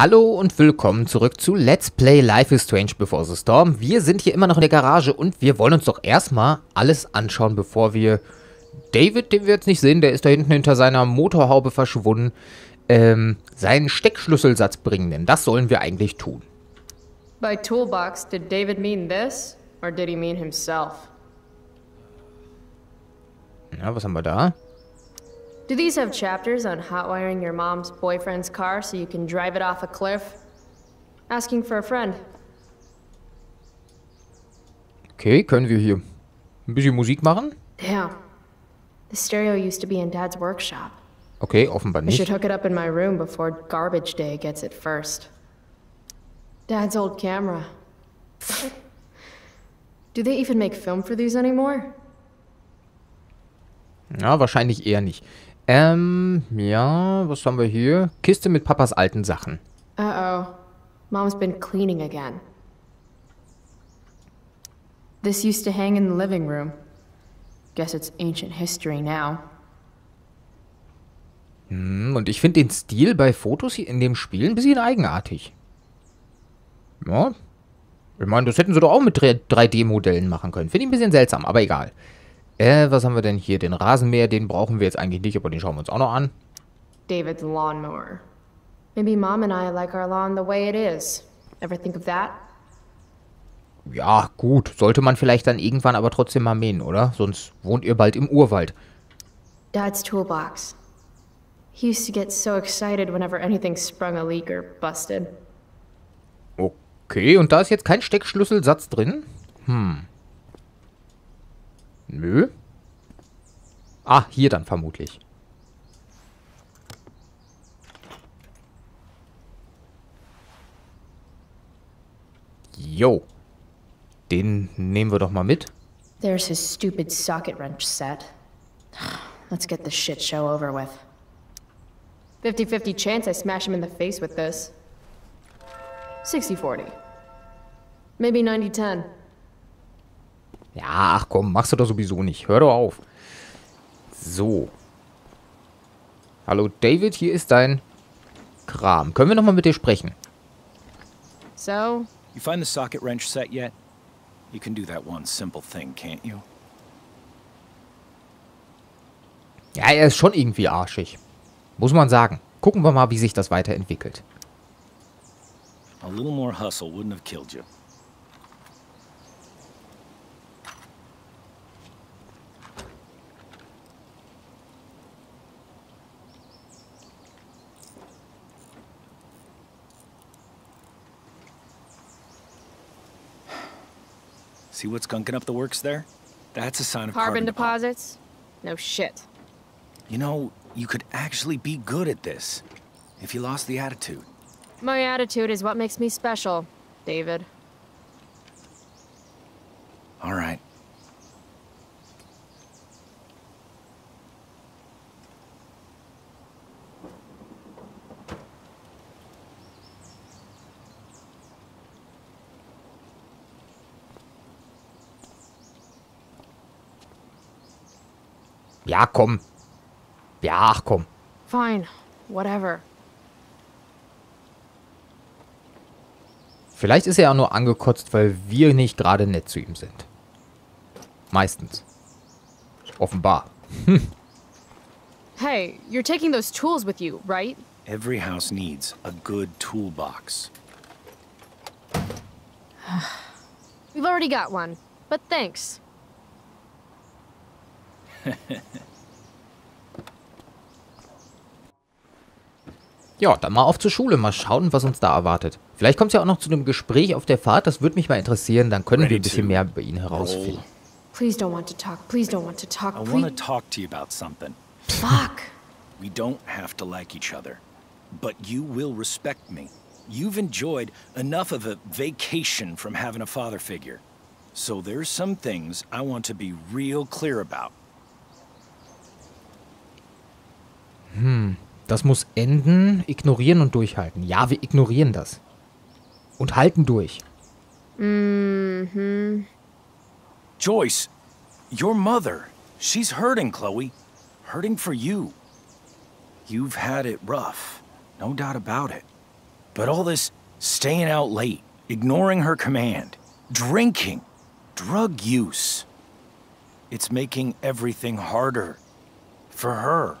Hallo und willkommen zurück zu Let's Play Life is Strange Before the Storm. Wir sind hier immer noch in der Garage und wir wollen uns doch erstmal alles anschauen, bevor wir David, den wir jetzt nicht sehen, der ist da hinten hinter seiner Motorhaube verschwunden, ähm, seinen Steckschlüsselsatz bringen, denn das sollen wir eigentlich tun. By toolbox, did David mean this, or did he mean himself? Ja, was haben wir da? Do these have chapters on hotwiring your mom's boyfriend's car so you can drive it off a cliff? Asking for a friend. Okay, können wir hier ein bisschen Musik machen? Damn. The stereo used to be in Dad's workshop. Okay, offenbar I should nicht. hook it up in my room before garbage day gets it first. Dad's old camera. Do they even make film for these anymore? Ja, wahrscheinlich eher nicht. Ähm, ja, was haben wir hier? Kiste mit Papas alten Sachen. Uh-oh. Mom's been cleaning again. This used to hang in the living room. Guess it's ancient history now. Hm, Und ich finde den Stil bei Fotos hier in dem Spiel ein bisschen eigenartig. Ja. Ich meine, das hätten sie doch auch mit 3D-Modellen machen können. Finde ich ein bisschen seltsam, aber egal. Äh, was haben wir denn hier? Den Rasenmäher, den brauchen wir jetzt eigentlich nicht, aber den schauen wir uns auch noch an. David's lawnmower. Maybe Mom and I like our lawn the way it is. Ever think of that? Ja, gut. Sollte man vielleicht dann irgendwann aber trotzdem mal mähen, oder? Sonst wohnt ihr bald im Urwald. Dad's toolbox. He used to get so excited whenever anything sprung a leak or busted. Okay, und da ist jetzt kein Steckschlüsselsatz drin? Hm. Nö. Ah, hier dann vermutlich. Jo. Den nehmen wir doch mal mit. There's his stupid socket wrench set. Let's get this shit show over with. 50 50 chance I smash him in the face with this. 60 40. Maybe 90 10. Ja, ach komm, machst du doch sowieso nicht. Hör doch auf. So. Hallo David, hier ist dein Kram. Können wir noch mal mit dir sprechen? So, You find the socket wrench set yet? You can do that one simple thing, can't you? Ja, er ist schon irgendwie arschig. Muss man sagen. Gucken wir mal, wie sich das weiterentwickelt. A little more hustle wouldn't have killed you. See what's gunking up the works there? That's a sign of carbon carbon, depo- deposits? No shit. You know, you could actually be good at this if you lost the attitude. My attitude is what makes me special, David. Ja, komm. Ja, ach komm. Fine, whatever. Vielleicht ist er ja nur angekotzt, weil wir nicht gerade nett zu ihm sind. Meistens. Offenbar. Hey, you're taking those tools with you, right? Every house needs a good toolbox. We've already got one, but thanks. Ja, dann mal auf zur Schule. Mal schauen, was uns da erwartet. Vielleicht kommt es ja auch noch zu einem Gespräch auf der Fahrt. Das würde mich mal interessieren. Dann können wir ein bisschen mehr über ihn herausfinden. Please don't want to talk. Please don't want to talk. I want to talk to you about something. Fuck. We don't have to like each other, but you will respect me. You've enjoyed enough of a vacation from having a father figure. So there's some things I want to be real clear about. Das muss enden. Ignorieren und durchhalten. Ja, wir ignorieren das. Und halten durch. Joyce, your mother, she's hurting, Chloe. Hurting for you. You've had it rough, no doubt about it. But all this staying out late, ignoring her command, drinking, drug use. It's making everything harder. For her.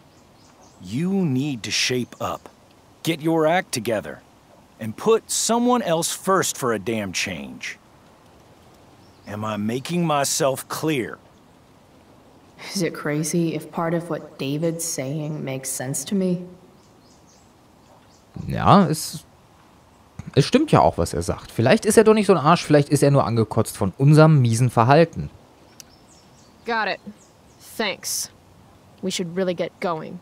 You need to shape up. Get your act together. And put someone else first for a damn change. Am I making myself clear? Is it crazy if part of what David's saying makes sense to me? Ja, es, es stimmt ja auch, was er sagt. Vielleicht ist er doch nicht so ein Arsch, vielleicht ist er nur angekotzt von unserem miesen Verhalten. Got it. Thanks. We should really get going.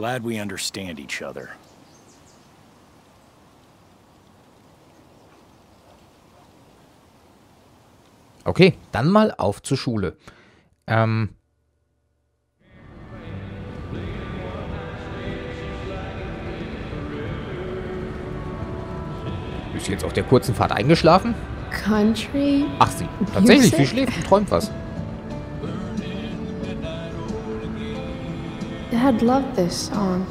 Glad we understand each other. Okay, dann mal auf zur Schule. Ähm. Ist sie jetzt auf der kurzen Fahrt eingeschlafen? Country? Ach sie, tatsächlich, sie schläft und träumt was. Dad loved this song.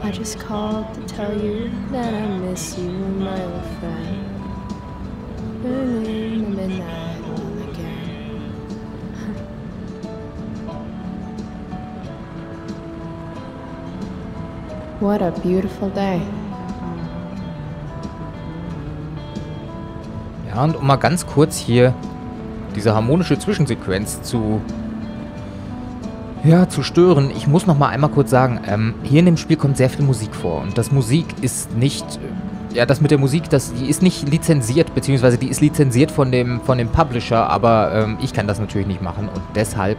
I just called to tell you that I miss you, my old friend. Burning the midnight oil again. what a beautiful day. Ja, und um mal ganz kurz hier diese harmonische Zwischensequenz zu ja, zu stören. Ich muss noch mal einmal kurz sagen, ähm, hier in dem Spiel kommt sehr viel Musik vor und das Musik ist nicht äh, ja, das mit der Musik, das, die ist nicht lizenziert, beziehungsweise die ist lizenziert von dem, von dem Publisher, aber ähm, ich kann das natürlich nicht machen und deshalb,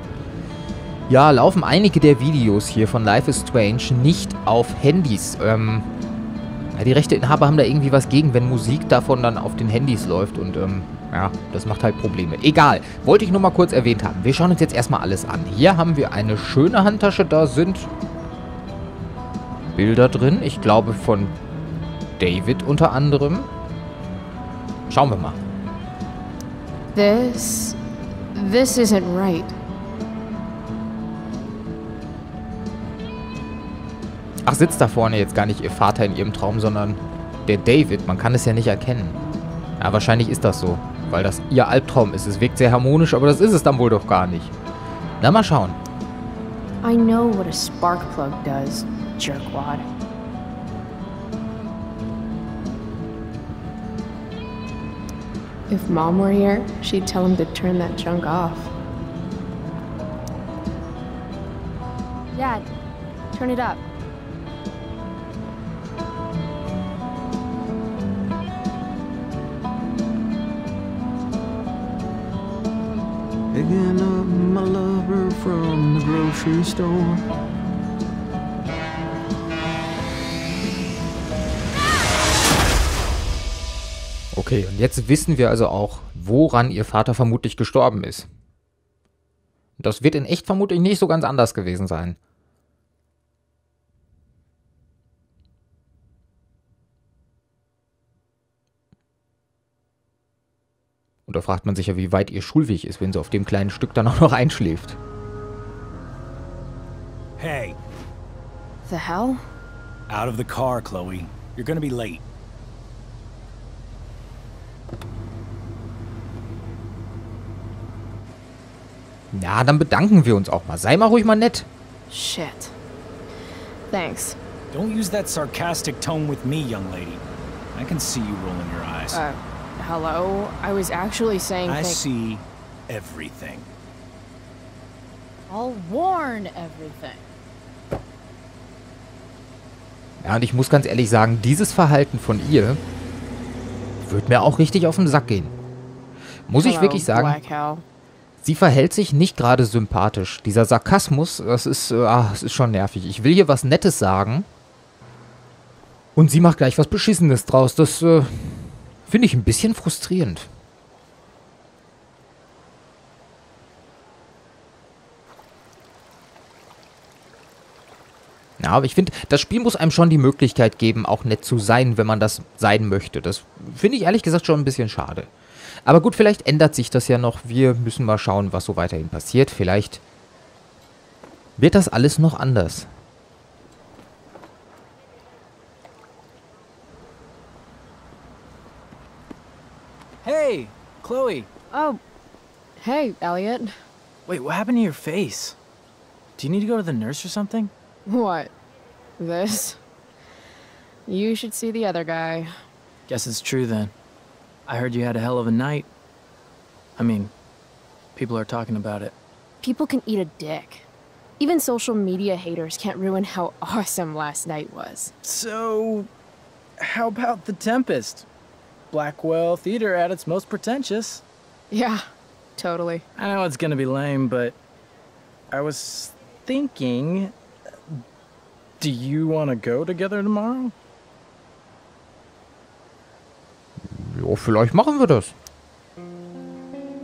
ja, laufen einige der Videos hier von Life is Strange nicht auf Handys. Ähm, ja, die Rechteinhaber haben da irgendwie was gegen, wenn Musik davon dann auf den Handys läuft und ähm, ja, das macht halt Probleme. Egal, wollte ich nur mal kurz erwähnt haben. Wir schauen uns jetzt erstmal alles an. Hier haben wir eine schöne Handtasche, da sind Bilder drin. Ich glaube von David unter anderem. Schauen wir mal. This. This isn't right. Ach, sitzt da vorne jetzt gar nicht ihr Vater in ihrem Traum, sondern der David. Man kann es ja nicht erkennen. Ja, wahrscheinlich ist das so, weil das ihr Albtraum ist. Es wirkt sehr harmonisch, aber das ist es dann wohl doch gar nicht. Na, mal schauen. I know what a spark plug does, jerkwad. If mom were here, she'd tell him to turn that junk off. Dad, turn it up. Picking up my lover from the grocery store. Okay, und jetzt wissen wir also auch, woran ihr Vater vermutlich gestorben ist. Das wird in echt vermutlich nicht so ganz anders gewesen sein. Und da fragt man sich ja, wie weit ihr Schulweg ist, wenn sie auf dem kleinen Stück dann auch noch einschläft. Hey, The hell? out of the car, Chloe. You're gonna be late. Ja, dann bedanken wir uns auch mal. Sei mal ruhig mal nett. Shit. Thanks. Don't use that sarcastic tone with me, young lady. I can see you rolling your eyes. Uh, hello? I was actually saying I see everything. I'll warn everything. Ja, und ich muss ganz ehrlich sagen, dieses Verhalten von ihr wird mir auch richtig auf den Sack gehen. Muss ich Hello, wirklich sagen, sie verhält sich nicht gerade sympathisch. Dieser Sarkasmus, das ist, äh, ah, das ist schon nervig. Ich will hier was Nettes sagen und sie macht gleich was Beschissenes draus. Das äh, finde ich ein bisschen frustrierend. Ja, aber ich finde, das Spiel muss einem schon die Möglichkeit geben, auch nett zu sein, wenn man das sein möchte. Das finde ich ehrlich gesagt schon ein bisschen schade. Aber gut, vielleicht ändert sich das ja noch. Wir müssen mal schauen, was so weiterhin passiert. Vielleicht wird das alles noch anders. Hey, Chloe. Oh, hey, Elliot. Wait, what happened to your face? Do you need to go to the nurse or something? What? This? You should see the other guy. Guess it's true then. I heard you had a hell of a night. I mean, people are talking about it. People can eat a dick. Even social media haters can't ruin how awesome last night was. So, how about The Tempest? Blackwell Theater at its most pretentious. Yeah, totally. I know it's gonna be lame, but I was thinking. Do you want to go together tomorrow? Jo, vielleicht machen wir das.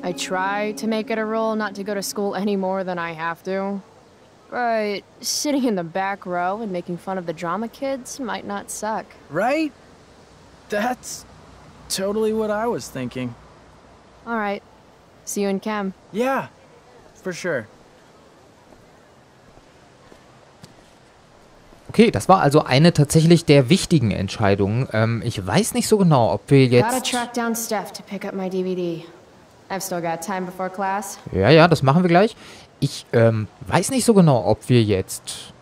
I try to make it a rule not to go to school any more than I have to. But sitting in the back row and making fun of the drama kids might not suck. Right? That's totally what I was thinking. All right. See you in chem. Yeah, for sure. Okay, das war also eine tatsächlich der wichtigen Entscheidungen. Ähm, ich weiß nicht so genau, ob wir jetzt... track down Steph to pick up my DVD. I've still got time before class. Ja, ja, das machen wir gleich. Ich ähm, weiß nicht so genau, ob wir jetzt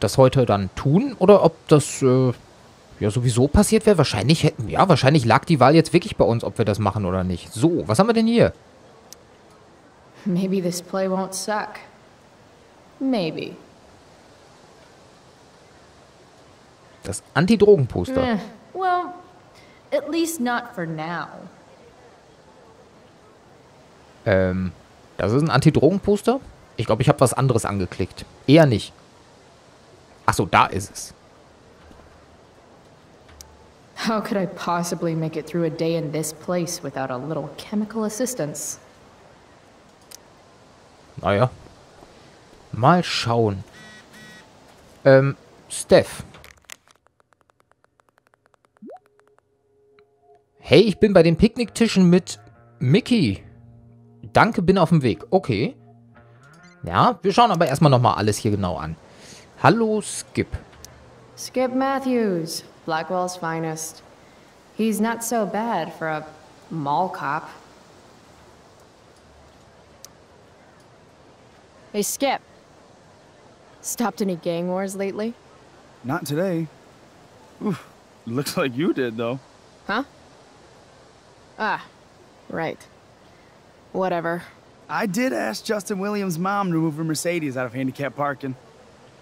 das heute dann tun oder ob das äh, ja sowieso passiert wäre. Wahrscheinlich hätten, ja, wahrscheinlich lag die Wahl jetzt wirklich bei uns, ob wir das machen oder nicht. So, was haben wir denn hier? Maybe this play won't suck. Maybe. Das Anti-Drogen-Poster. Eh, well, at least not for now. Ähm, das ist ein Anti-Drogen-Poster? Ich glaube, ich habe was anderes angeklickt. Eher nicht. Achso, da ist es. How could I possibly make it through a day in this place without a little chemical assistance? Naja. Mal schauen. Ähm, Steph. Hey, ich bin bei den Picknicktischen mit Mickey. Danke, bin auf dem Weg. Okay. Ja, wir schauen aber erstmal nochmal alles hier genau an. Hallo, Skip. Skip Matthews, Blackwell's finest. He's not so bad for a mall cop. Hey, Skip. Stopped any gang wars lately? Not today. Oof, looks like you did, though. Huh? Ah, right. Whatever. I did ask Justin Williams' mom to move her Mercedes out of handicap parking.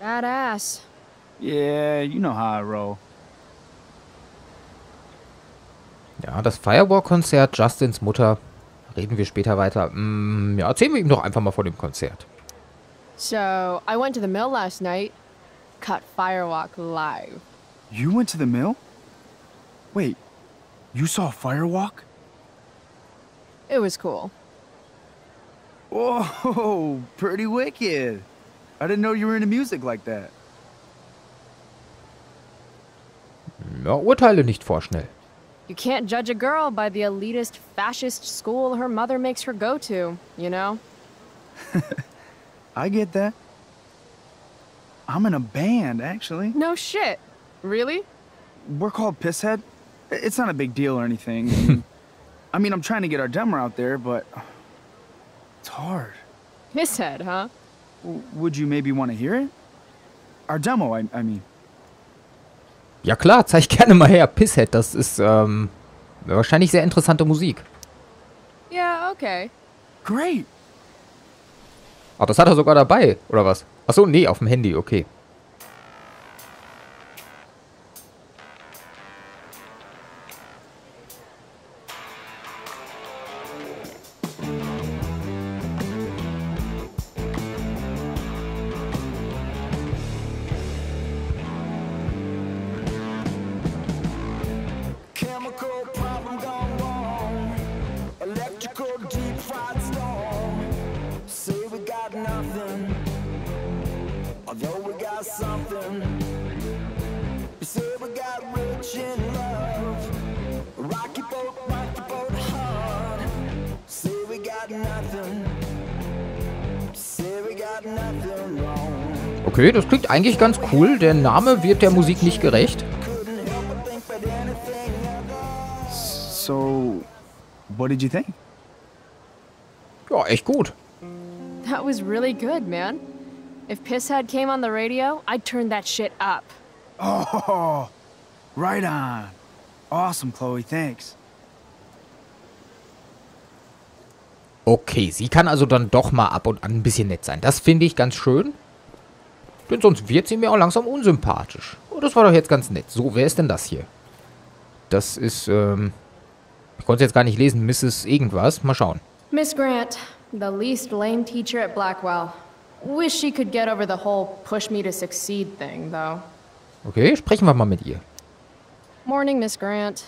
Badass. Yeah, you know how I roll. Ja, das Firewall-Konzert, Justins Mutter. Reden wir später weiter. Mm, ja, erzählen wir ihm doch einfach mal von dem Konzert. So, I went to the mill last night. Caught Firewalk live. You went to the mill? Wait, you saw Firewalk? It was cool. Whoa, pretty wicked. I didn't know you were into music like that. Ja, urteile nicht vorschnell. You can't judge a girl by the elitist fascist school her mother makes her go to, you know? I get that. I'm in a band, actually. No shit. Really? We're called Pisshead. It's not a big deal or anything. I mean- I'm trying to get our demo out there, but it's hard. Pisshead, huh? W- would you maybe want to hear it? Our demo, I, I mean. Ja klar, zeig gerne mal her. Pisshead, das ist ähm, wahrscheinlich sehr interessante Musik. Yeah, okay. Great. Ach, das hat er sogar dabei, oder was? Achso, nee, auf dem Handy, okay. Okay, das klingt eigentlich ganz cool. Der Name wird der Musik nicht gerecht. So, what did you think? Ja, echt gut. That was really good, man. If Pisshead came on the radio, I'd turn that shit up. Oh, right on. Awesome, Chloe, thanks. Okay, sie kann also dann doch mal ab und an ein bisschen nett sein. Das finde ich ganz schön. Denn sonst wird sie mir auch langsam unsympathisch. Oh, das war doch jetzt ganz nett. So, wer ist denn das hier? Das ist, ähm... Ich konnte es jetzt gar nicht lesen. Mrs. irgendwas. Mal schauen. Miss Grant, the least lame teacher at Blackwell. Wish she could get over the whole push me to succeed thing, though. Okay, sprechen wir mal mit ihr. Morning, Miss Grant.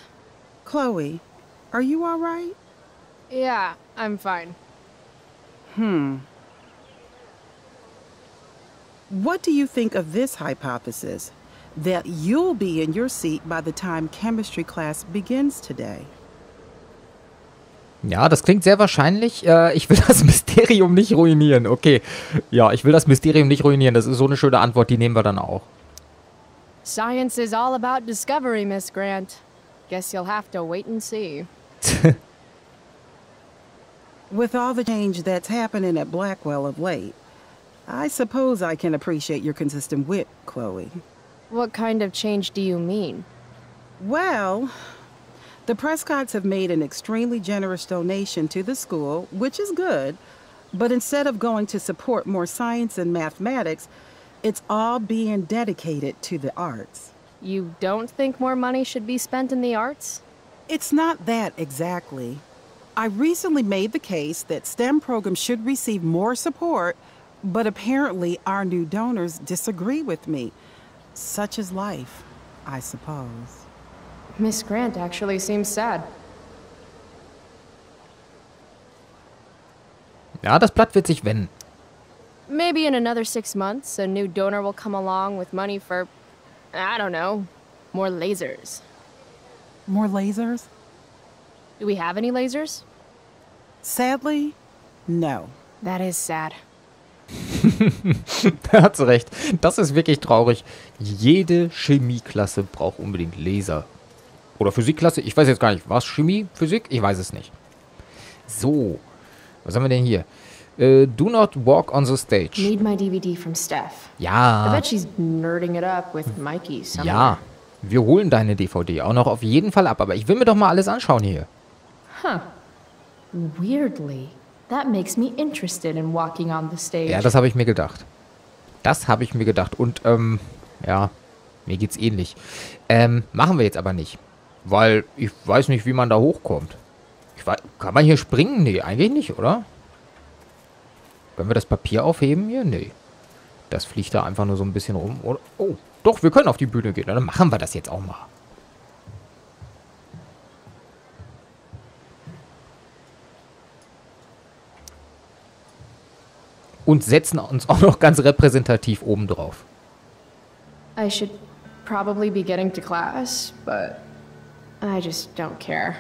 Chloe, are you all right? Yeah, I'm fine. What do you think of this hypothesis? That you'll be in your seat by the time chemistry class begins today. Ja, das klingt sehr wahrscheinlich. Äh, ich will das Mysterium nicht ruinieren. Okay. Ja, ich will das Mysterium nicht ruinieren. Das ist so eine schöne Antwort, die nehmen wir dann auch. Science is all about discovery, Miss Grant. Guess you'll have to wait and see. With all the change that's happening at Blackwell of late, I suppose I can appreciate your consistent wit, Chloe. What kind of change do you mean? Well, the Prescotts have made an extremely generous donation to the school, which is good, but instead of going to support more science and mathematics, it's all being dedicated to the arts. You don't think more money should be spent in the arts? It's not that exactly. I recently made the case that STEM programs should receive more support, but apparently our new donors disagree with me. Such is life, I suppose. Miss Grant actually seems sad. Ja, das Blatt wird sich wenden. Maybe in another six months, a new donor will come along with money for, I don't know, more lasers. More lasers? Do we have any lasers? Sadly, no. That is sad. Da hat sie recht. Das ist wirklich traurig. Jede Chemieklasse braucht unbedingt Laser. Oder Physikklasse. Ich weiß jetzt gar nicht. Was? Chemie? Physik? Ich weiß es nicht. So. Was haben wir denn hier? Äh, do not walk on the stage. Need my DVD from Steph. I Ja. bet she's nerding it up with Mikey somewhere. Ja. Wir holen deine DVD auch noch auf jeden Fall ab. Aber ich will mir doch mal alles anschauen hier. Weirdly, that makes me interested in walking on the stage. Ja, das habe ich mir gedacht. Das habe ich mir gedacht. Und, ähm, ja, mir geht's ähnlich. Ähm, machen wir jetzt aber nicht. Weil ich weiß nicht, wie man da hochkommt. Weiß, kann man hier springen? Nee, eigentlich nicht, oder? Können wir das Papier aufheben hier? Nee. Das fliegt da einfach nur so ein bisschen rum. Oder? Oh, doch, wir können auf die Bühne gehen. Dann machen wir das jetzt auch mal. Und setzen uns auch noch ganz repräsentativ oben drauf. I should probably be getting to class, but I just don't care.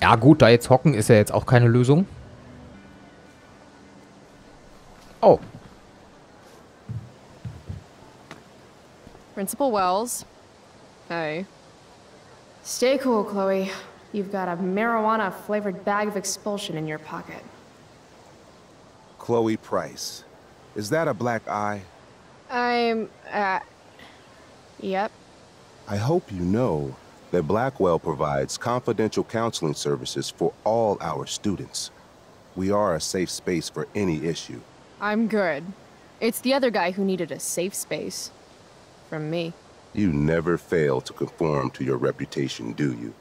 Ja gut, da jetzt hocken ist ja jetzt auch keine Lösung. Oh, Principal Wells. Hey. Stay cool, Chloe. You've got a marijuana flavored bag of expulsion in your pocket. Chloe Price. Is that a black eye? I'm, uh. Yep. I hope you know that Blackwell provides confidential counseling services for all our students. We are a safe space for any issue. I'm good. It's the other guy who needed a safe space. From me. You never fail to conform to your reputation, do you?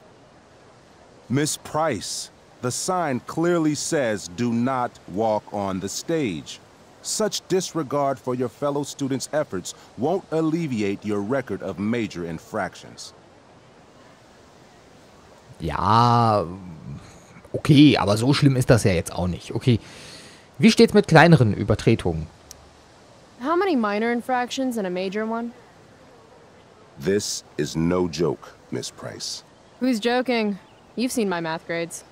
Miss Price, the sign clearly says do not walk on the stage. Such disregard for your fellow students' efforts won't alleviate your record of major infractions. ja, okay, aber so schlimm ist das ja jetzt auch nicht. Okay, wie steht's mit kleineren Übertretungen? How many minor infractions and a major one? This is no joke, Miss Price. Who's joking? You've seen my math grades.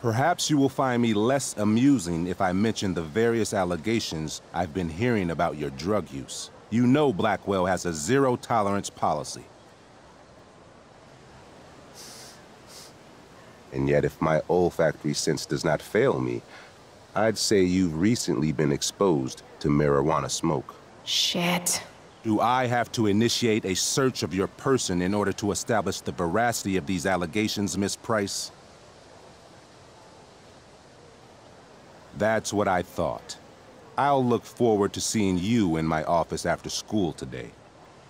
Perhaps you will find me less amusing if I mention the various allegations I've been hearing about your drug use. You know Blackwell has a zero tolerance policy. And yet, if my olfactory sense does not fail me, I'd say you've recently been exposed to marijuana smoke. Shit. Do I have to initiate a search of your person in order to establish the veracity of these allegations, Miss Price? That's what I thought. I'll look forward to seeing you in my office after school today.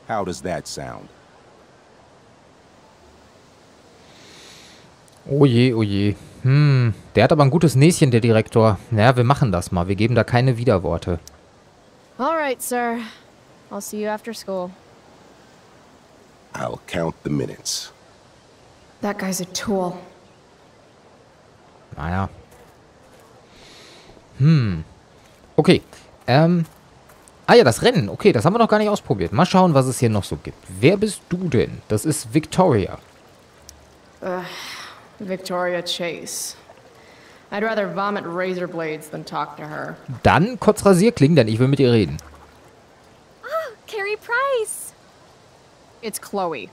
How does that sound? Oh je, oh je. Hm, der hat aber ein gutes Näschen, der Direktor. Naja, wir machen das mal. Wir geben da keine Widerworte. All right, sir. I'll see you after school. I'll count the minutes. That guy's a tool. Naja. Hm. Okay. Ähm. Ah ja, das Rennen. Okay, das haben wir noch gar nicht ausprobiert. Mal schauen, was es hier noch so gibt. Wer bist du denn? Das ist Victoria. Victoria Chase. I'd rather vomit razor blades than talk to her. Dann kurz Rasierklingen, denn ich will mit ihr reden. Carrie Price! It's Chloe.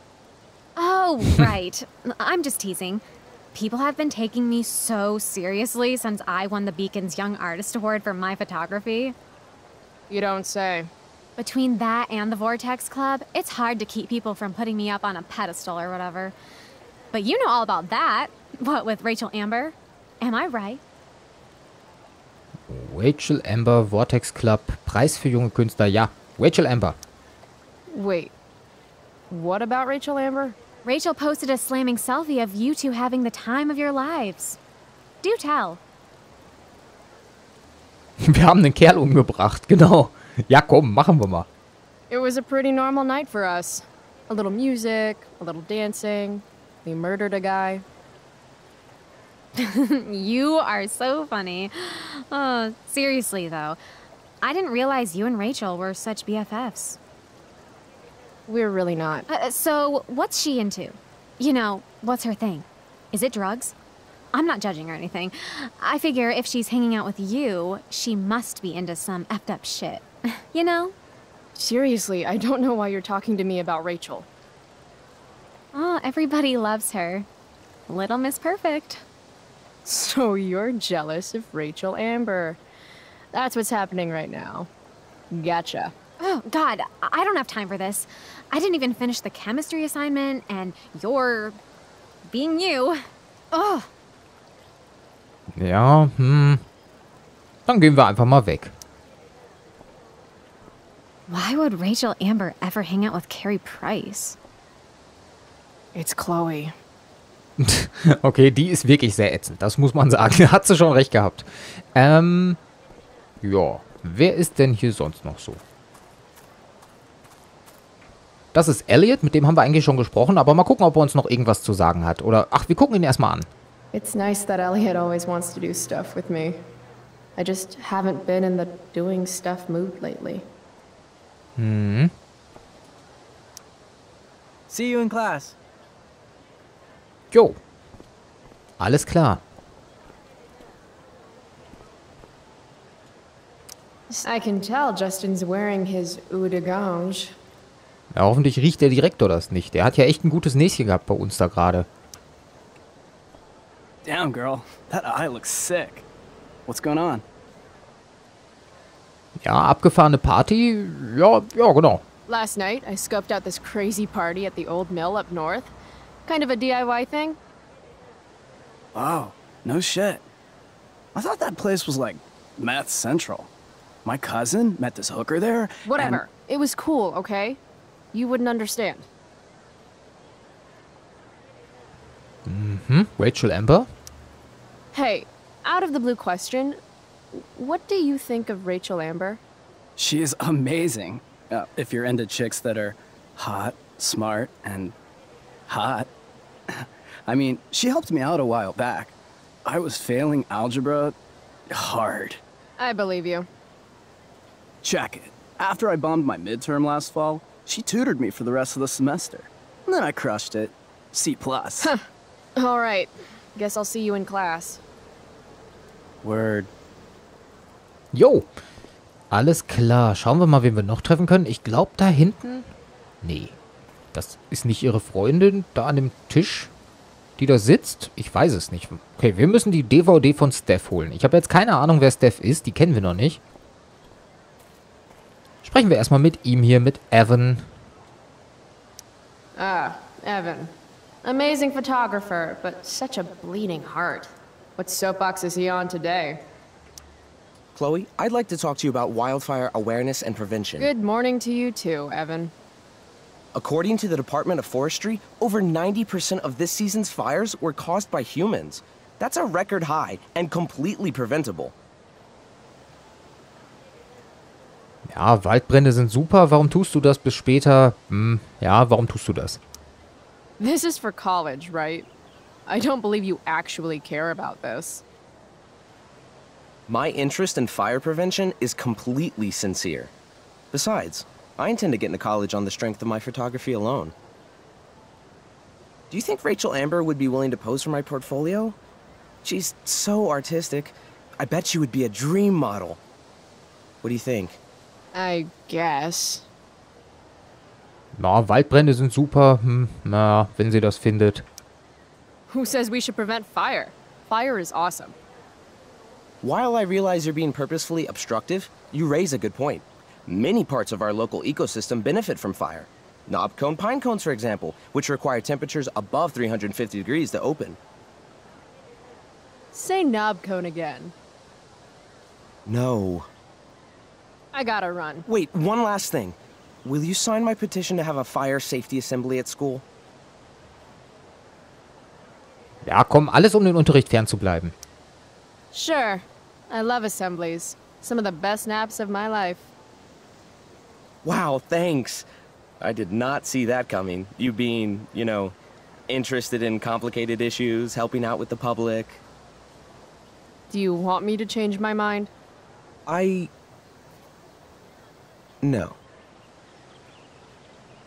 Oh, right. I'm just teasing. People have been taking me so seriously since I won the Beacon's Young Artist Award for my photography. You don't say. Between that and the Vortex Club, it's hard to keep people from putting me up on a pedestal or whatever. But you know all about that. What with Rachel Amber? Am I right? Rachel Amber, Vortex Club, Preis für junge Künstler. Ja, Rachel Amber. Wait. What about Rachel Amber? Rachel posted a slamming selfie of you two having the time of your lives. Do tell. Wir haben den Kerl umgebracht, genau. Ja, komm, machen wir mal. It was a pretty normal night for us. A little music, a little dancing. We murdered a guy. You are so funny. Oh, seriously, though. I didn't realize you and Rachel were such BFFs. We're really not. Uh, so, what's she into? You know, what's her thing? Is it drugs? I'm not judging or anything. I figure if she's hanging out with you, she must be into some effed up shit. You know? Seriously, I don't know why you're talking to me about Rachel. Oh, everybody loves her. Little Miss Perfect. So you're jealous of Rachel Amber. That's what's happening right now. Gotcha. Oh, God, I I don't have time for this. I didn't even finish the chemistry assignment, and you're. being you. Oh, Ja, hm. Dann gehen wir einfach mal weg. why would Rachel Amber ever hang out with Carrie Price? It's Chloe. Okay, die ist wirklich sehr ätzend. Das muss man sagen. Hat sie schon recht gehabt. Ähm, ja. Wer ist denn hier sonst noch so? Das ist Elliot, mit dem haben wir eigentlich schon gesprochen, aber mal gucken, ob er uns noch irgendwas zu sagen hat. Oder, ach, wir gucken ihn erstmal an. It's nice that Elliot always wants to do stuff with me. I just haven't been in the doing stuff mood lately. See you in class. Jo. Alles klar. I can tell Justin's wearing his eau de gange. Ja, hoffentlich riecht der Direktor das nicht. Der hat ja echt ein gutes Näschen gehabt bei uns da gerade. Damn, girl. That eye looks sick. What's going on? Ja, abgefahrene Party. Ja, ja, genau. Last night, I scoped out this crazy party at the old mill up north. Kind of a DIY thing. Wow, no shit. I thought that place was like meth central. My cousin met this hooker there. and- Whatever. It was cool, okay? You wouldn't understand. Hm? Rachel Amber? Hey, out of the blue question, what do you think of Rachel Amber? She is amazing. Uh, if you're into chicks that are hot, smart, and hot. I mean, she helped me out a while back. I was failing algebra hard. I believe you. Check it. After I bombed my midterm last fall, she tutored me for the rest of the semester. And then I crushed it. C plus. All right. Guess I'll see you in class. Word. Jo. Alles klar. Schauen wir mal, wen wir noch treffen können. Ich glaube, da hinten... Nee. Das ist nicht ihre Freundin da an dem Tisch, die da sitzt? Ich weiß es nicht. Okay, wir müssen die DVD von Steph holen. Ich habe jetzt keine Ahnung, wer Steph ist. Die kennen wir noch nicht. Sprechen wir erstmal mit ihm hier, mit Evan. Ah, Evan. Amazing photographer, but such a bleeding heart. What soapbox is he on today? Chloe, I'd like to talk to you about wildfire awareness and prevention. Good morning to you too, Evan. According to the Department of Forestry, over 90% of this season's fires were caused by humans. That's a record high and completely preventable. Ja, Waldbrände sind super. Warum tust du das bis später? Hm, ja, warum tust du das? This is for college, right? I don't believe you actually care about this. My interest in fire prevention is completely sincere. Besides, I intend to get into college on the strength of my photography alone. Do you think Rachel Amber would be willing to pose for my portfolio? She's so artistic. I bet she would be a dream model. What do you think? I guess. Na, Waldbrände sind super. Hm, na, wenn sie das findet. Who says we should prevent fire? Fire is awesome. While I realize you're being purposefully obstructive, you raise a good point. Many parts of our local ecosystem benefit from fire. Knob cone pine cones, for example, which require temperatures above 350 degrees to open. Say knob cone again. No. I gotta run. Wait, one last thing. Will you sign my petition to have a fire safety assembly at school? Ja, komm, alles um den Unterricht fernzubleiben. Sure. I love assemblies. Some of the best naps of my life. Wow, thanks. I did not see that coming. You being, you know, interested in complicated issues, helping out with the public. Do you want me to change my mind? I. No.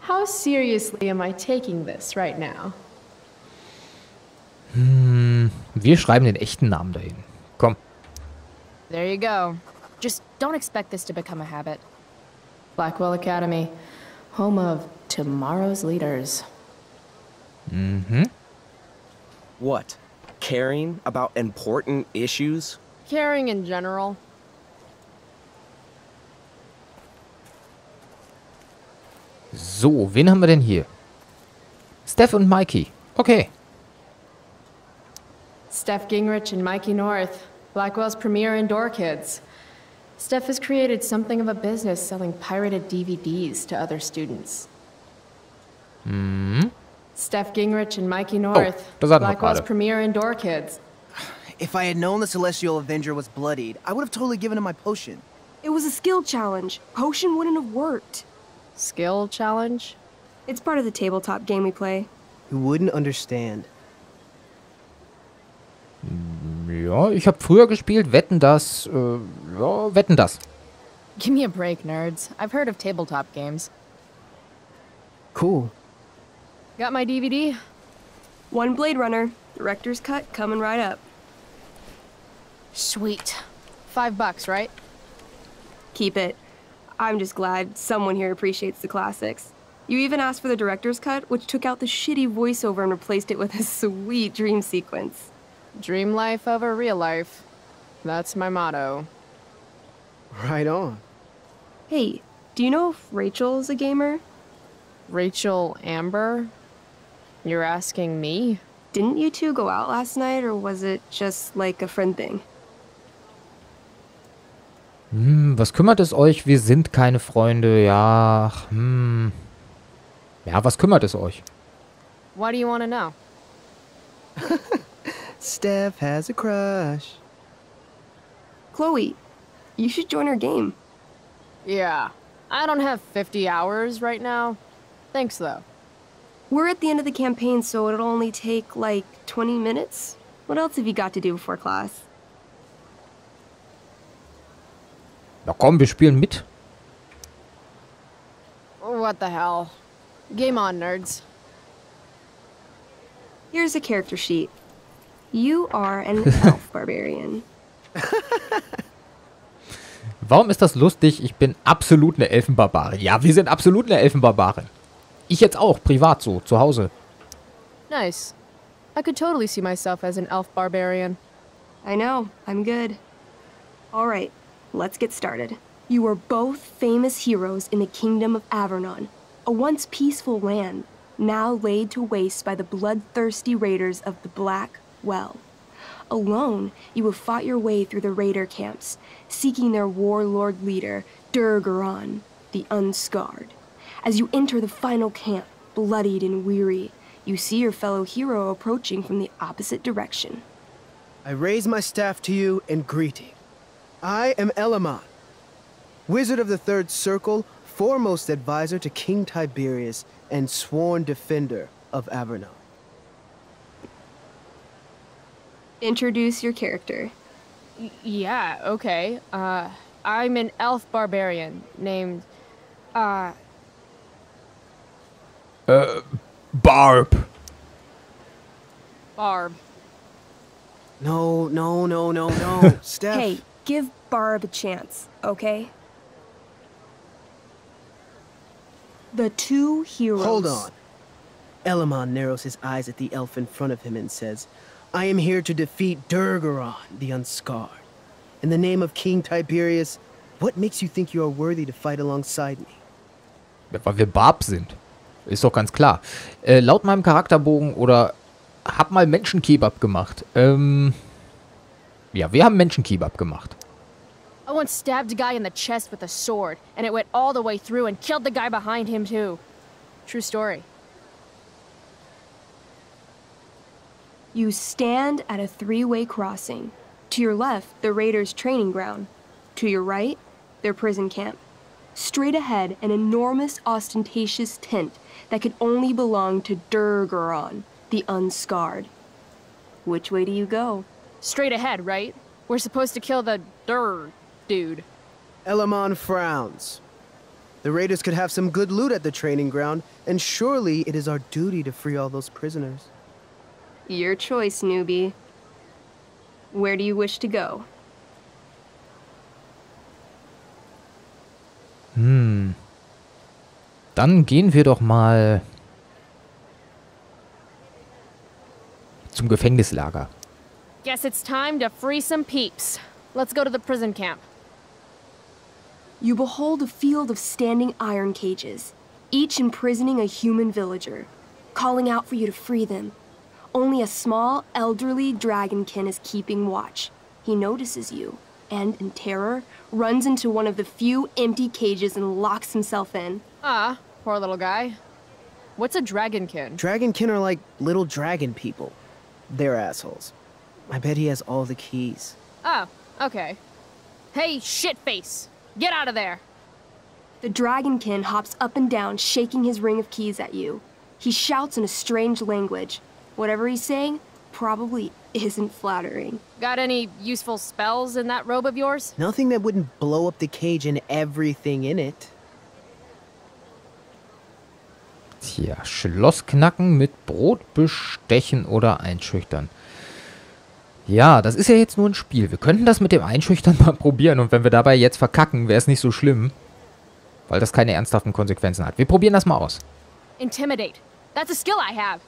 How seriously am I taking this right now? Hm, wir schreiben den echten Namen dahin. Komm. There you go. Just don't expect this to become a habit. Blackwell Academy, home of tomorrow's leaders. Mm-hmm. What? Caring about important issues? Caring in general. So, wen haben wir denn hier? Steph und Mikey. Okay. Steph Gingrich and Mikey North, Blackwell's premier indoor kids. Steph has created something of a business selling pirated DVDs to other students. Mhm. Steph Gingrich and Mikey North, das hatten wir Blackwell's gerade. premier indoor kids. If I had known the Celestial Avenger was bloodied, I would have totally given him my potion. It was a skill challenge. Potion wouldn't have worked. Skill challenge? It's part of the tabletop game we play. You wouldn't understand. Ja, ich habe früher gespielt. Wetten das. Äh, ja, wetten das. Give me a break, nerds. I've heard of tabletop games. Cool. Got my DVD? One Blade Runner, director's cut coming right up. Sweet. Five bucks, right? Keep it. I'm just glad someone here appreciates the classics. You even asked for the director's cut, which took out the shitty voiceover and replaced it with a sweet dream sequence. Dream life over real life. That's my motto. Right on. Hey, do you know if Rachel's a gamer? Rachel Amber? You're asking me? Didn't you two go out last night, or was it just like a friend thing? Hm, was kümmert es euch? Wir sind keine Freunde. Ja, hm. Ja, was kümmert es euch? Why do you want to know? Steph has a crush. Chloe, you should join our game. Yeah. I don't have 50 hours right now. Thanks, though. We're at the end of the campaign, so it'll only take like 20 minutes. What else have you got to do before class? Na komm, wir spielen mit. What the hell? Game on, nerds. Here's a character sheet. You are an elf barbarian. Warum ist das lustig? Ich bin absolut eine Elfenbarbarin. Ja, wir sind absolut eine Elfenbarbarin. Ich jetzt auch, privat so, zu Hause. Nice. I could totally see myself as an elf barbarian. I know, I'm good. Alright, let's get started. You are both famous heroes in the Kingdom of Avernon, a once peaceful land, now laid to waste by the bloodthirsty raiders of the Black Well. Alone, you have fought your way through the raider camps, seeking their warlord leader, Durgaron, the Unscarred. As you enter the final camp, bloodied and weary, you see your fellow hero approaching from the opposite direction. I raise my staff to you in greeting. I am Elamon, Wizard of the Third Circle, foremost advisor to King Tiberius, and sworn defender of Avernon. Introduce your character. Y- yeah, okay. Uh, I'm an elf barbarian named, uh, Äh, Barb. Barb. No, no, no, no, no. Steph. Hey, give Barb a chance, okay? The two heroes. Hold on. Elamon narrows his eyes at the elf in front of him and says, I am here to defeat Durgaron, the Unscarred. In the name of King Tiberius, what makes you think you are worthy to fight alongside me? Ja, weil wir Barb sind. Ist doch ganz klar. Äh, laut meinem Charakterbogen oder hab mal Menschenkebab gemacht. Ähm. Ja, wir haben Menschenkebab gemacht. I once stabbed a guy in the chest with a sword, and it went all the way through and killed the guy behind him, too. True story. You stand at a three way crossing. To your left, the Raiders' training ground. To your right, their prison camp. Straight ahead, an enormous, ostentatious tent that could only belong to Durgaron, the Unscarred. Which way do you go? Straight ahead, right? We're supposed to kill the Dur dude. Elamon frowns. The raiders could have some good loot at the training ground, and surely it is our duty to free all those prisoners. Your choice, newbie. Where do you wish to go? Hm. Dann gehen wir doch mal zum Gefängnislager. Guess it's time to free some peeps. Let's go to the prison camp. You behold a field of standing iron cages, each imprisoning a human villager, calling out for you to free them. Only a small, elderly dragonkin is keeping watch. He notices you, and in terror, runs into one of the few empty cages and locks himself in. Ah, poor little guy. What's a dragonkin? Dragonkin are like little dragon people. They're assholes. I bet he has all the keys. Oh, okay. Hey, shitface! Get out of there! The dragonkin hops up and down, shaking his ring of keys at you. He shouts in a strange language. Whatever he's saying probably isn't flattering. Got any useful spells in that robe of yours? Nothing that wouldn't blow up the cage and everything in it. Tja, Schloss knacken mit Brot bestechen oder einschüchtern. Ja, das ist ja jetzt nur ein Spiel. Wir könnten das mit dem Einschüchtern mal probieren und wenn wir dabei jetzt verkacken, wäre es nicht so schlimm. Weil das keine ernsthaften Konsequenzen hat. Wir probieren das mal aus. Intimidate. That's a skill I have.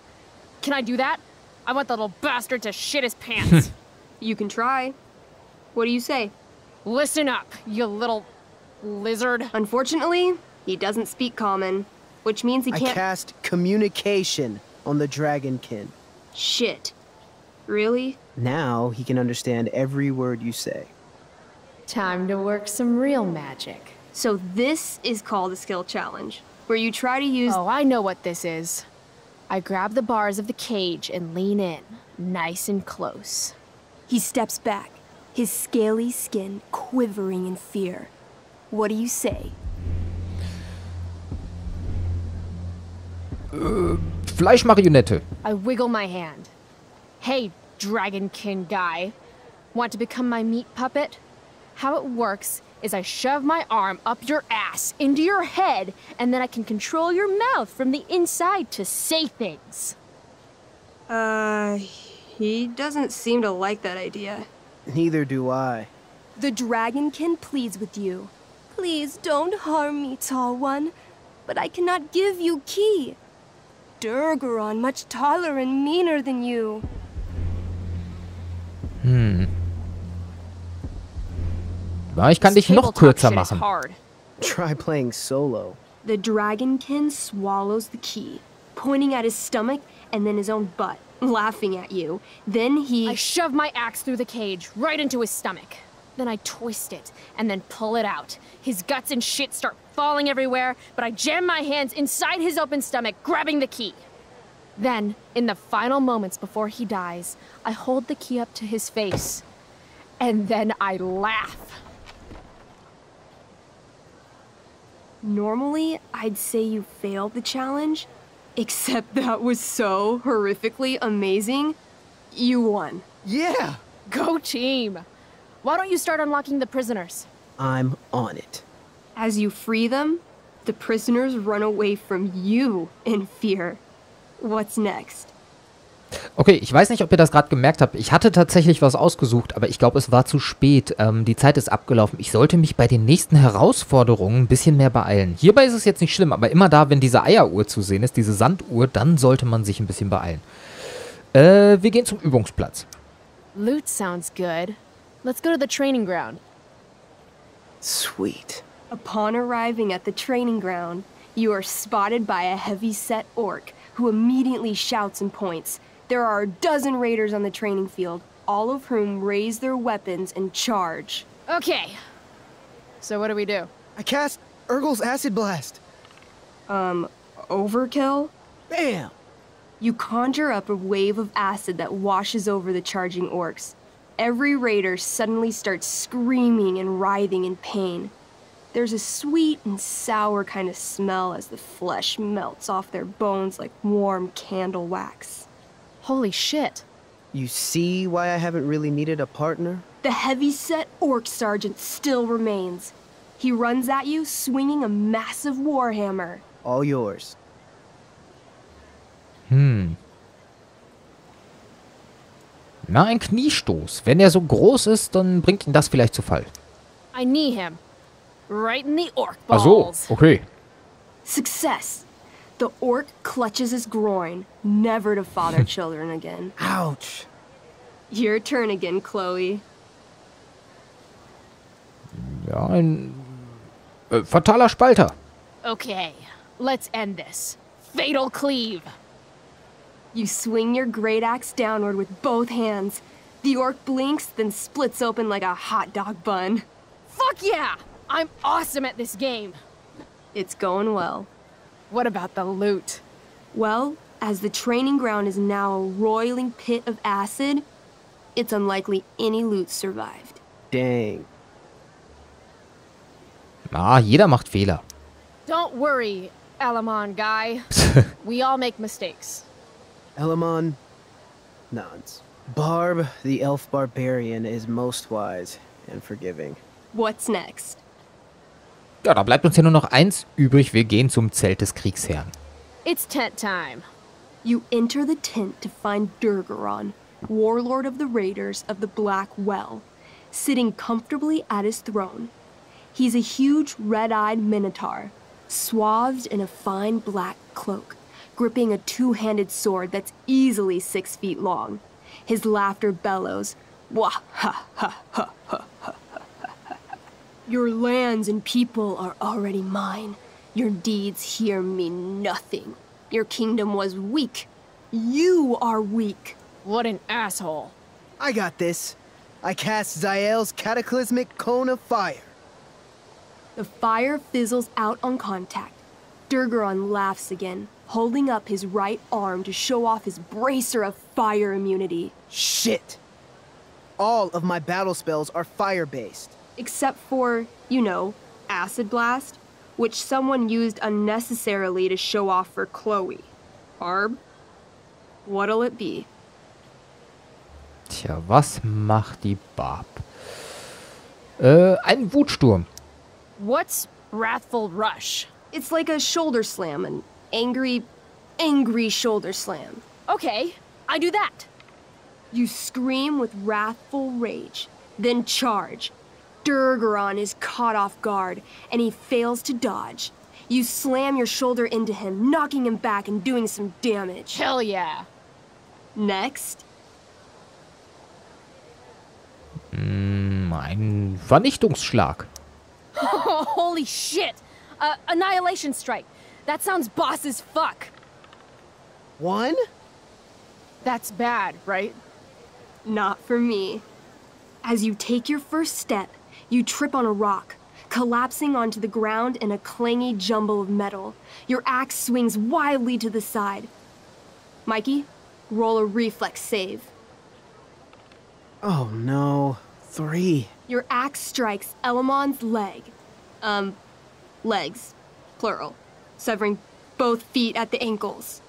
Can I do that? I want the little bastard to shit his pants. you can try. What do you say? Listen up, you little lizard. Unfortunately, he doesn't speak common, which means he I can't. cast communication on the dragonkin. Shit. Really? Now he can understand every word you say. Time to work some real magic. So this is called a skill challenge, where you try to use. Oh, I know what this is. I grab the bars of the cage and lean in, nice and close. He steps back, his scaly skin quivering in fear. What do you say? Äh, Fleischmarionette. I wiggle my hand. Hey, dragonkin guy. Want to become my meat puppet? How it works is I shove my arm up your ass into your head, and then I can control your mouth from the inside to say things. Uh, he doesn't seem to like that idea. Neither do I. The Dragonkin pleads with you. Please don't harm me, tall one. But I cannot give you key. Durgaron much taller and meaner than you. Hm. Ja, ich kann This dich noch tabletop kürzer machen. Try playing solo. The Dragonkin swallows the key, pointing at his stomach and then his own butt, laughing at you. Then he. I shove my axe through the cage, right into his stomach. Then I twist it, and then pull it out. His guts and shit start falling everywhere, but I jam my hands inside his open stomach, grabbing the key. Then, in the final moments before he dies, I hold the key up to his face. And then I laugh. Normally, I'd say you failed the challenge, except that was so horrifically amazing. You won. Yeah! Go team! Why don't you start unlocking the prisoners? I'm on it. As you free them, the prisoners run away from you in fear. What's next? Okay, ich weiß nicht, ob ihr das gerade gemerkt habt. Ich hatte tatsächlich was ausgesucht, aber ich glaube, es war zu spät. Ähm, die Zeit ist abgelaufen. Ich sollte mich bei den nächsten Herausforderungen ein bisschen mehr beeilen. Hierbei ist es jetzt nicht schlimm, aber immer da, wenn diese Eieruhr zu sehen ist, diese Sanduhr, dann sollte man sich ein bisschen beeilen. Äh, wir gehen zum Übungsplatz. Loot sounds good. Let's go to the training ground. Sweet. Upon arriving at the training ground, you are spotted by a heavy-set orc who immediately shouts and points. There are a dozen raiders on the training field, all of whom raise their weapons and charge. Okay. So what do we do? I cast Urgel's Acid Blast. Um, overkill? Bam! You conjure up a wave of acid that washes over the charging orcs. Every raider suddenly starts screaming and writhing in pain. There's a sweet and sour kind of smell as the flesh melts off their bones like warm candle wax. Holy shit. You see why I haven't really needed a partner? The heavy-set orc sergeant still remains. He runs at you swinging a massive warhammer. All yours. Hm. Na, ein Kniestoß. Wenn er so groß ist, dann bringt ihn das vielleicht zu Fall. I knee him. Right in the orc Ach so, balls. okay. Success! The orc clutches his groin, never to father children again. Ouch! Your turn again, Chloe. Ja, ein äh, fataler Spalter. Okay, let's end this. Fatal cleave. You swing your great axe downward with both hands. The orc blinks, then splits open like a hot dog bun. Fuck yeah! I'm awesome at this game. It's going well. What about the loot? Well, as the training ground is now a roiling pit of acid, it's unlikely any loot survived. Dang. Ah, jeder macht Fehler. Don't worry, Elamon guy. we all make mistakes. Elamon, nods. Barb, the elf barbarian, is most wise and forgiving. What's next? Ja, da bleibt uns ja nur noch eins übrig. Wir gehen zum Zelt des Kriegsherrn. It's tent time. You enter the tent to find Durgaron, warlord of the raiders of the Black Well, sitting comfortably at his throne. He's a huge red-eyed minotaur, swathed in a fine black cloak, gripping a two-handed sword that's easily six feet long. His laughter bellows, Wah ha ha ha ha. Your lands and people are already mine. Your deeds here mean nothing. Your kingdom was weak. You are weak. What an asshole. I got this. I cast Zael's cataclysmic cone of fire. The fire fizzles out on contact. Durgaron laughs again, holding up his right arm to show off his bracer of fire immunity. Shit! All of my battle spells are fire-based. Except for, you know, Acid Blast, which someone used unnecessarily to show off for Chloe. Barb? What'll it be? Tja, was macht die Barb? Äh, ein Wutsturm. What's Wrathful Rush? It's like a shoulder slam, an angry, angry shoulder slam. Okay, I do that. You scream with wrathful rage, then charge. Durgaron is caught off guard, and he fails to dodge. You slam your shoulder into him, knocking him back and doing some damage. Hell yeah. Next, Hm, ein Vernichtungsschlag. Holy shit! Uh, annihilation strike. That sounds boss as fuck. One? That's bad, right? not for me. As you take your first step, you trip on a rock, collapsing onto the ground in a clangy jumble of metal. Your axe swings wildly to the side. Mikey, roll a reflex save. Oh no. Three. Your axe strikes Elamon's leg. Um, legs, plural, severing both feet at the ankles.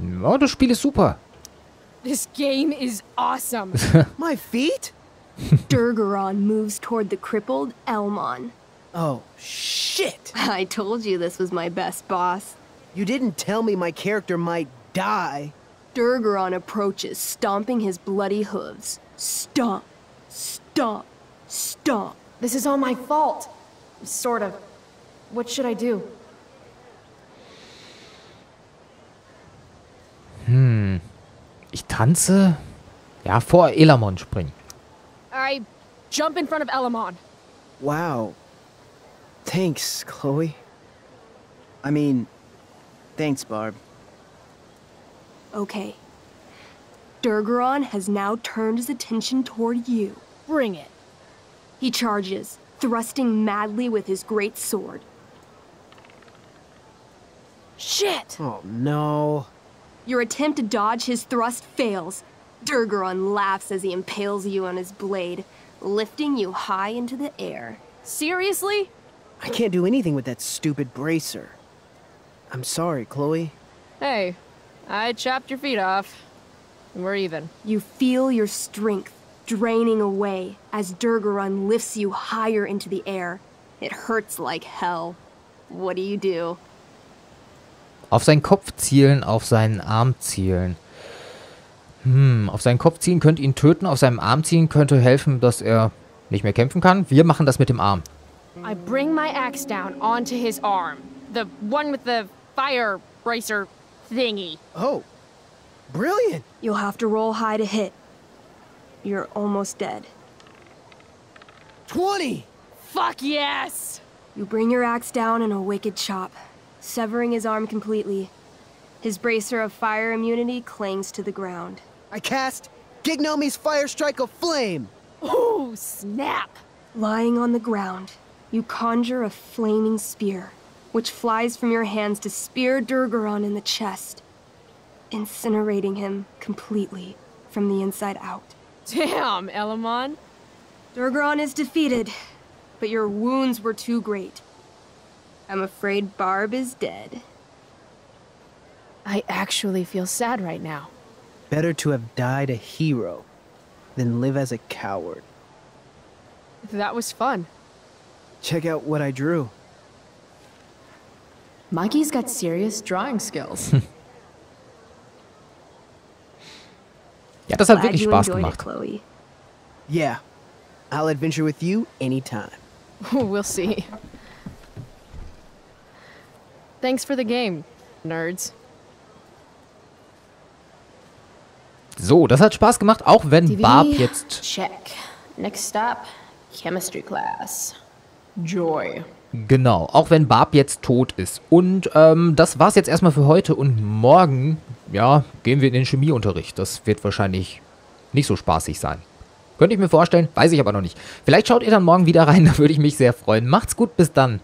Ja, das Spiel ist super. This game is awesome. My feet? Durgaron moves toward the crippled Elamon. Oh, shit! I told you this was my best boss. You didn't tell me my character might die. Durgaron approaches, stomping his bloody hooves. Stomp, stomp, stomp. this is all my fault. Sort of. What should I do? Hmm. Ich tanze. Ja, vor Elamon springen. I jump in front of Elamon. Wow. Thanks, Chloe. I mean, thanks, Barb. Okay. Durgaron has now turned his attention toward you. Bring it. He charges, thrusting madly with his great sword. Shit! Oh no. Your attempt to dodge his thrust fails. Durgaron laughs as he impales you on his blade, lifting you high into the air. Seriously? I can't do anything with that stupid bracer. I'm sorry, Chloe. Hey, I chopped your feet off. And We're even. You feel your strength draining away as Durgaron lifts you higher into the air. It hurts like hell. What do you do? Auf seinen Kopf zielen, auf seinen Arm zielen. Hm, auf seinen Kopf zielen könnte ihn töten, auf seinem Arm zielen könnte helfen, dass er nicht mehr kämpfen kann. Wir machen das mit dem Arm. I bring my axe down onto his arm. The one with the fire bracer thingy. Oh, brilliant. You'll have to roll high to hit. You're almost dead. 20! Fuck yes! You bring your axe down in a wicked chop, severing his arm completely. His bracer of fire immunity clings to the ground. I cast Gignomi's Fire Strike of Flame! Ooh, snap! Lying on the ground, you conjure a flaming spear, which flies from your hands to spear Durgaron in the chest, incinerating him completely from the inside out. Damn, Elamon. Durgaron is defeated, but your wounds were too great. I'm afraid Barb is dead. I actually feel sad right now. Better to have died a hero than live as a coward. That was fun. Check out what I drew. Mikey's got serious drawing skills. Ja, das hat Glad wirklich you Spaß enjoyed gemacht. It, Chloe. Yeah, I'll adventure with you anytime. we'll see. Thanks for the game, nerds. So, das hat Spaß gemacht, auch wenn Barb jetzt... Check. Next stop, chemistry class. Joy. Genau, auch wenn Barb jetzt tot ist. Und ähm, das war's jetzt erstmal für heute. Und morgen, ja, gehen wir in den Chemieunterricht. Das wird wahrscheinlich nicht so spaßig sein. Könnte ich mir vorstellen, weiß ich aber noch nicht. Vielleicht schaut ihr dann morgen wieder rein, da würde ich mich sehr freuen. Macht's gut, bis dann.